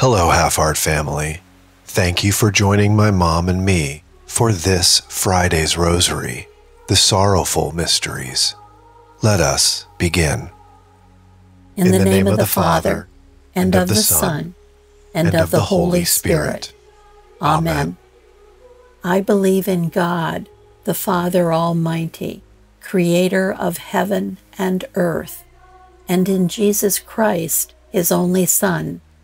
Hello, Half Heart family. Thank you for joining my mom and me for this Friday's Rosary, the Sorrowful Mysteries. Let us begin. In, the, name, of the Father, and of the Son, and of the Holy Spirit. Amen. I believe in God, the Father Almighty, creator of heaven and earth, and in Jesus Christ, his only Son,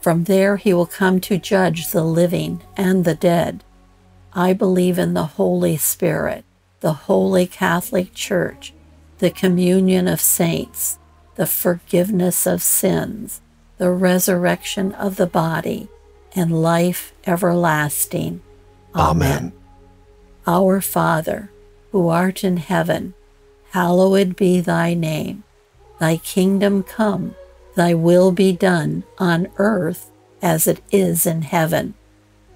From there he will come to judge the living and the dead. I believe in the Holy Spirit, the Holy Catholic Church, the communion of saints, the forgiveness of sins, the resurrection of the body, and life everlasting. Amen. Amen. Our Father, who art in heaven, hallowed be thy name. Thy kingdom come, thy will be done on earth as it is in heaven.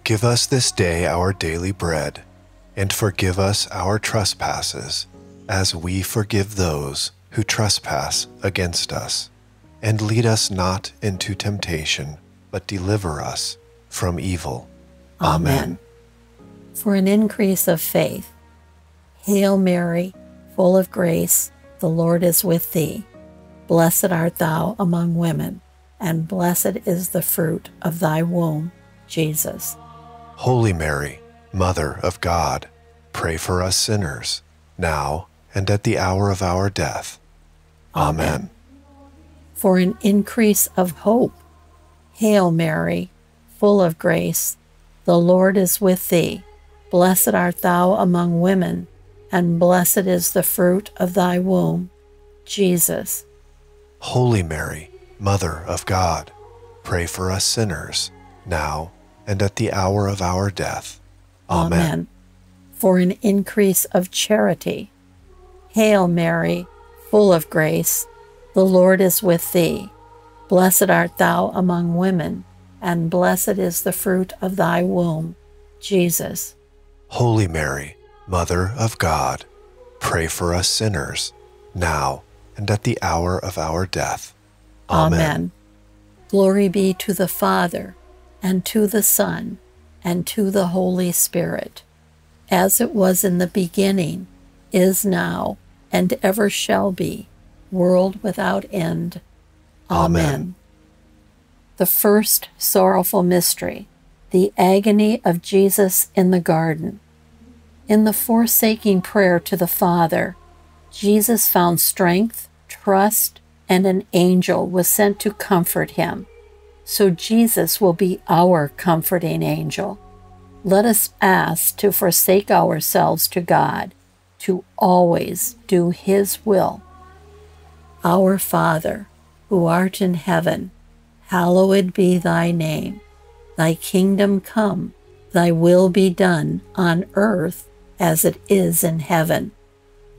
Give us this day our daily bread, and forgive us our trespasses, as we forgive those who trespass against us. And lead us not into temptation, but deliver us from evil. Amen. Amen. For an increase of faith, Hail Mary, full of grace, the Lord is with thee. Blessed art thou among women, and blessed is the fruit of thy womb, Jesus. Holy Mary, Mother of God, pray for us sinners, now and at the hour of our death. Amen. Amen. For an increase of hope, Hail Mary, full of grace, the Lord is with thee. Blessed art thou among women and blessed is the fruit of thy womb, Jesus. Holy Mary, Mother of God, pray for us sinners, now and at the hour of our death. Amen. Amen. For an increase of charity. Hail Mary, full of grace, the Lord is with thee. Blessed art thou among women, and blessed is the fruit of thy womb, Jesus. Holy Mary, Mother of God, pray for us sinners, now and at the hour of our death. Amen. Amen. Glory be to the Father, and to the Son, and to the Holy Spirit, as it was in the beginning, is now, and ever shall be, world without end. Amen. Amen. The first sorrowful mystery, the agony of Jesus in the garden. In the forsaking prayer to the Father, Jesus found strength, trust, and an angel was sent to comfort him. So Jesus will be our comforting angel. Let us ask to forsake ourselves to God, to always do His will. Our Father, who art in heaven, hallowed be thy name. Thy kingdom come, thy will be done on earth as it is in heaven.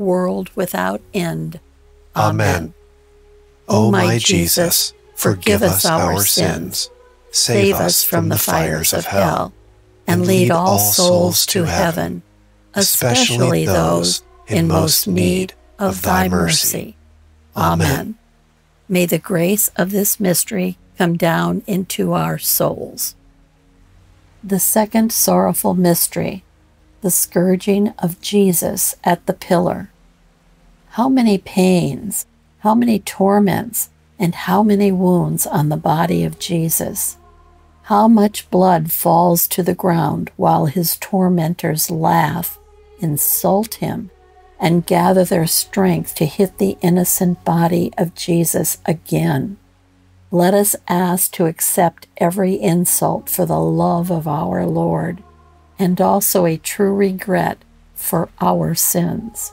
world without end. Amen. O my Jesus, forgive us our sins, save us from the fires of hell, and lead all souls to heaven, especially those in most need of thy mercy. Amen. May the grace of this mystery come down into our souls. The second sorrowful mystery, the scourging of Jesus at the pillar. How many pains, how many torments, and how many wounds on the body of Jesus. How much blood falls to the ground while his tormentors laugh, insult him, and gather their strength to hit the innocent body of Jesus again. Let us ask to accept every insult for the love of our Lord, and also a true regret for our sins.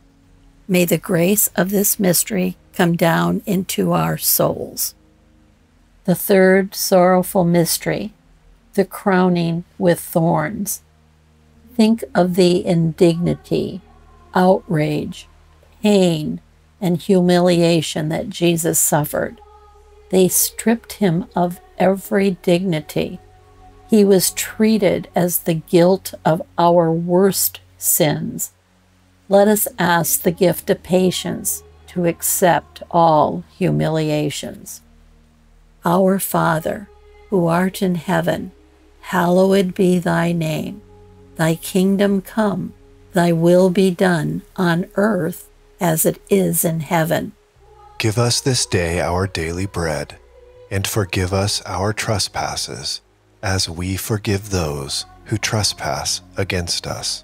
May the grace of this mystery come down into our souls. The third sorrowful mystery, the crowning with thorns. Think of the indignity, outrage, pain, and humiliation that Jesus suffered. They stripped him of every dignity. He was treated as the guilt of our worst sins. Let us ask the gift of patience to accept all humiliations. Our Father, who art in heaven, hallowed be thy name. Thy kingdom come, thy will be done on earth as it is in heaven. Give us this day our daily bread and forgive us our trespasses, as we forgive those who trespass against us.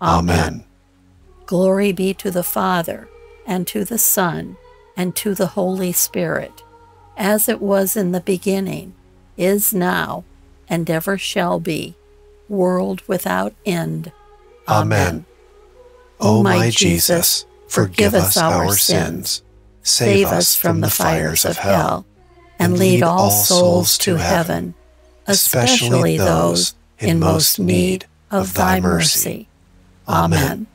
Amen. Amen. Glory be to the Father, and to the Son, and to the Holy Spirit, as it was in the beginning, is now, and ever shall be, world without end. Amen. Amen. O my Jesus, forgive us our sins, save us from the fires of hell and lead all souls to heaven, especially those in most need of thy mercy. Amen.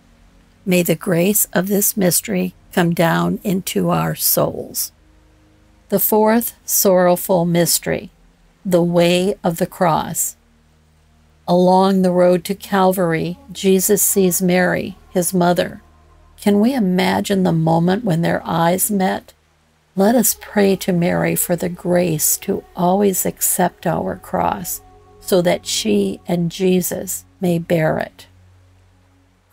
May the grace of this mystery come down into our souls. The fourth sorrowful mystery, the way of the cross. Along the road to Calvary, Jesus sees Mary, his mother. Can we imagine the moment when their eyes met? Let us pray to Mary for the grace to always accept our cross so that she and Jesus may bear it.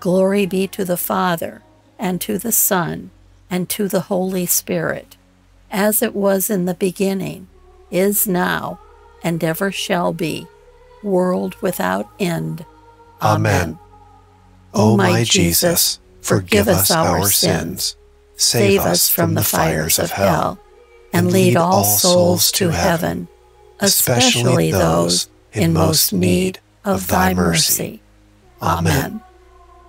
Glory be to the Father, and to the Son, and to the Holy Spirit, as it was in the beginning, is now, and ever shall be, world without end. Amen. O my Jesus, forgive us our sins, save us from the fires of hell, and lead all souls to heaven, especially those in most need of thy mercy. Amen.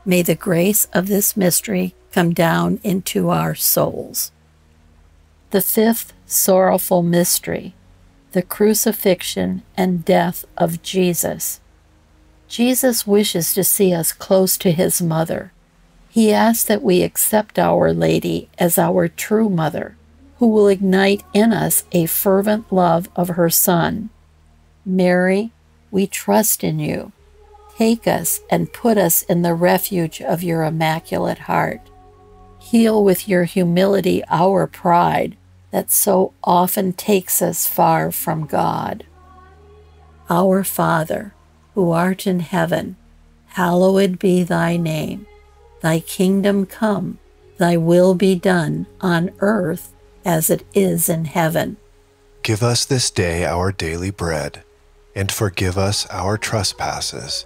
May the grace of this mystery come down into our souls. The fifth sorrowful mystery, the crucifixion and death of Jesus. Jesus wishes to see us close to his mother. He asks that we accept Our Lady as our true mother, who will ignite in us a fervent love of her Son. Mary, we trust in you. Take us and put us in the refuge of your immaculate heart. Heal with your humility our pride that so often takes us far from God. Our Father, who art in heaven, hallowed be thy name. Thy kingdom come, thy will be done on earth as it is in heaven. Give us this day our daily bread, and forgive us our trespasses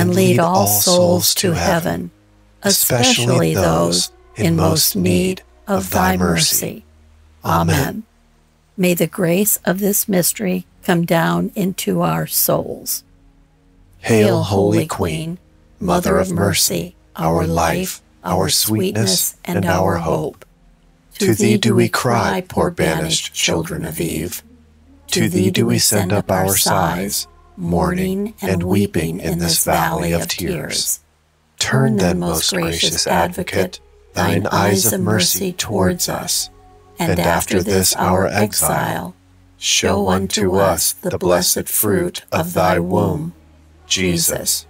and lead all souls to heaven, especially those in most need of thy mercy. Amen. May the grace of this mystery come down into our souls. Hail, Holy Queen, Mother of mercy, our life, our sweetness, and our hope. To thee do we cry, poor banished children of Eve. To thee do we send up our sighs, mourning and weeping in this valley of tears. Turn then, most gracious Advocate, thine eyes of mercy towards us, and after this our exile, show unto us the blessed fruit of thy womb, Jesus.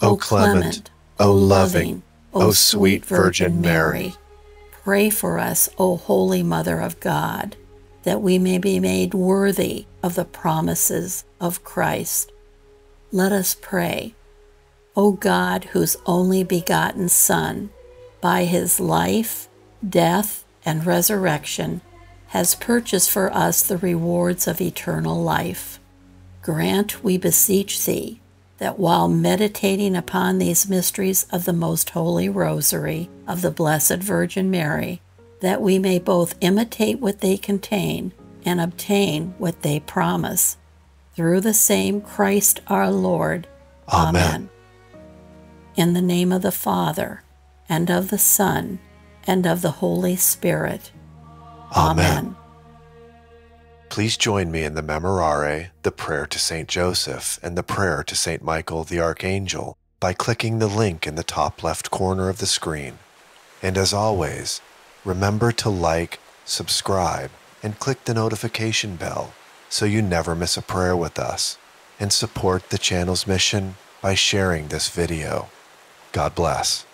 O clement, O loving, O sweet Virgin Mary, Pray for us, O Holy Mother of God, that we may be made worthy of the promises of Christ. Let us pray. O God, whose only begotten Son, by his life, death, and resurrection, has purchased for us the rewards of eternal life, grant, we beseech thee, that while meditating upon these mysteries of the most holy rosary of the Blessed Virgin Mary, that we may both imitate what they contain and obtain what they promise. Through the same Christ our Lord. Amen. In the name of the Father, and of the Son, and of the Holy Spirit. Amen. Amen. Please join me in the Memorare, the prayer to St. Joseph, and the prayer to St. Michael the Archangel by clicking the link in the top left corner of the screen. And as always, remember to like, subscribe, and click the notification bell so you never miss a prayer with us, and support the channel's mission by sharing this video. God bless.